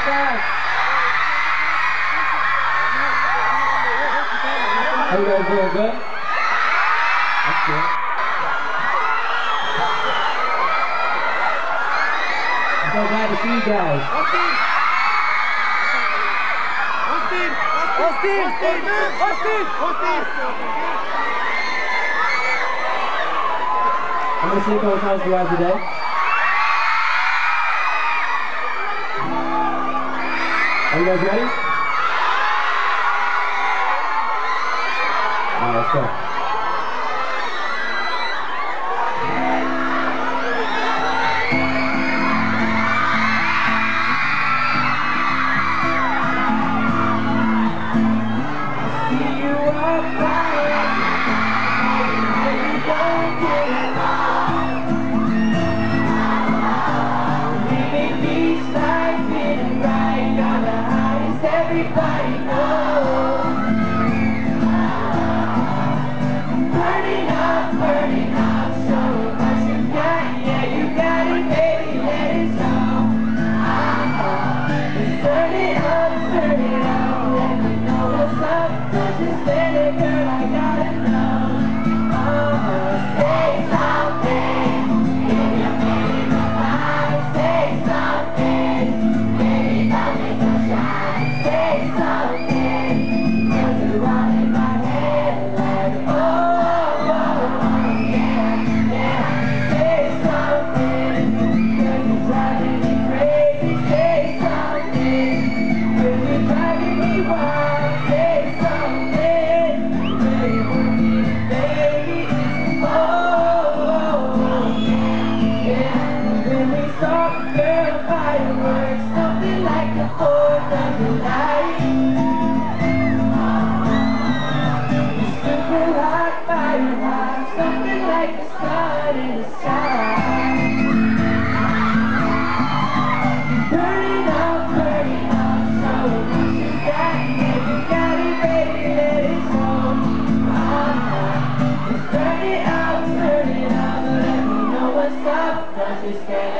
How you guys doing good? That's good. I'm so glad to see you guys. Austin! Austin! Austin! Austin! Austin! Austin! How many Cinco times do you have today? Are you guys ready? Alright, let's go. Everybody knows saw girl fireworks, something like the Fourth of July. Super hot fire hot, something like the sun in the sky. Burning up, burning up, so you got, you it, let it. Just turn it up, let me know what's up. Don't just stand there,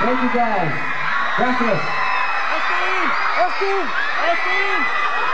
Thank you guys. Gracias. Austin! Austin! Austin!